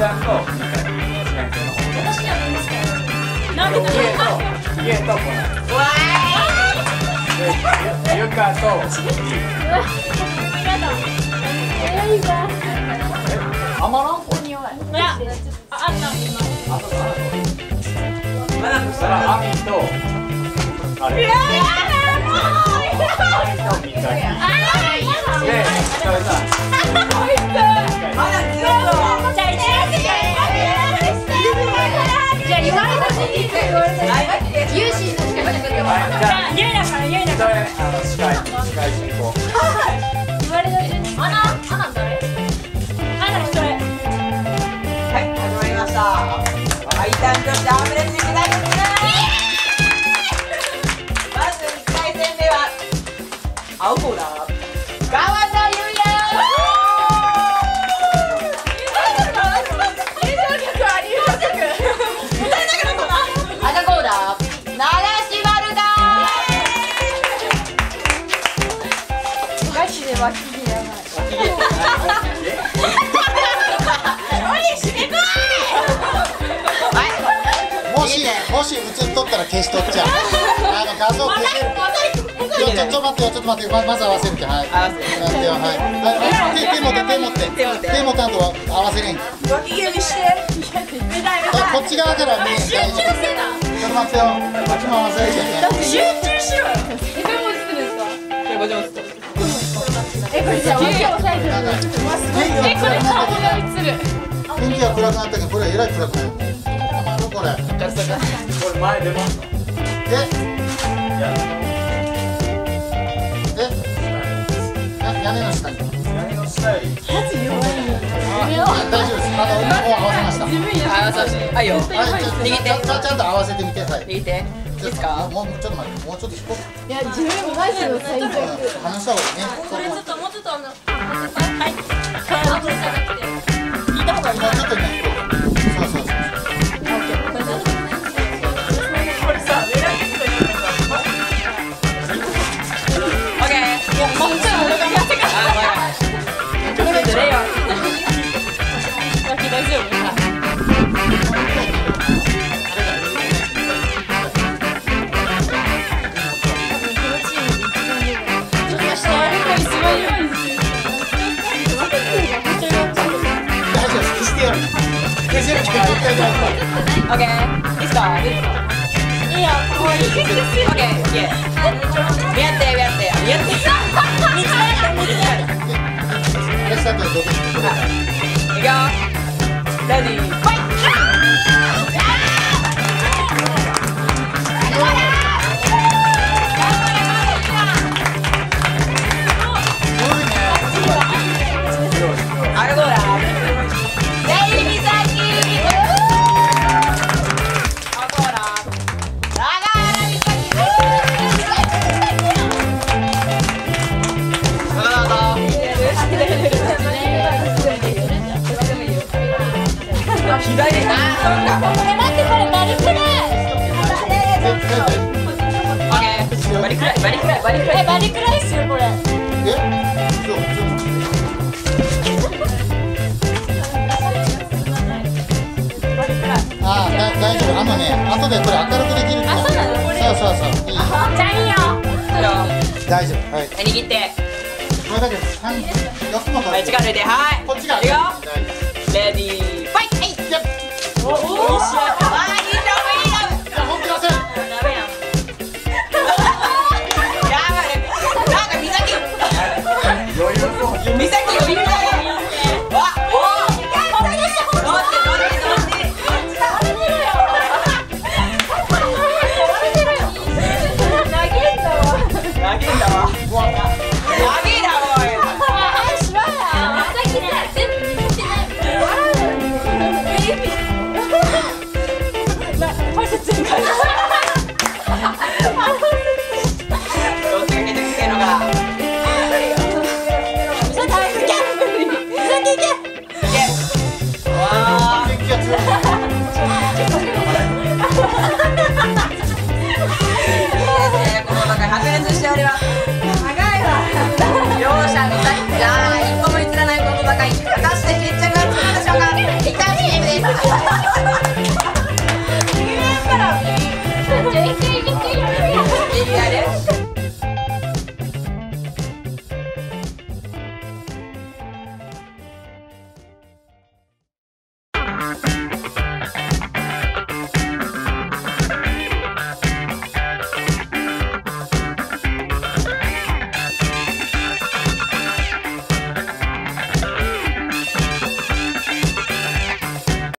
ターと視覚性の方で私には見えますけどなんであああああだからゆいだそれあの司会司会進行言われた順にアナアナ誰アナ一人はい始まりましたもし映っとったら消しとっちゃう。あの画像消せる。ちょちょちょ待ってよちょっと待ってままず合わせるってはい。合わせる待ってよはい。はい手手持って。手持って手持って。手持たんと合わせれん。ご機嫌にして。あこっち側からね大丈夫ちょっと待ってよ。こっちも合わせるじゃね集中しろよえこれも映ってるんですかえこれじゃあ脇を押さえてるなんか天気が暗くなったけど映る天気が暗くなったけどこれえらい暗くなるたまるこれこれ前出ますかええ屋根の下に屋根の下より大丈夫ですあのもう合わせましたあそうしたはいよはい、ちょってちゃんちゃんと合わせてみて、はい。握っていいですかもうちょっと待って、もうちょっと引こう。いや自分マジの最悪話した方がいいね。これちょっともうちょっとあのはい顔をじゃなくて聞いた方がいいもうちょっとね。消せる気が絶対大丈オッケーいいですかいいですかいいよもリくらいっすよこれえ？そうああ、大丈夫。あのね、後でこれ明るくできる。あそうなのそうそうそう。いい。じゃあいいよ大丈夫。はい。握ってこれだけ三四つもはいこっちがレディーファイトは Yeah.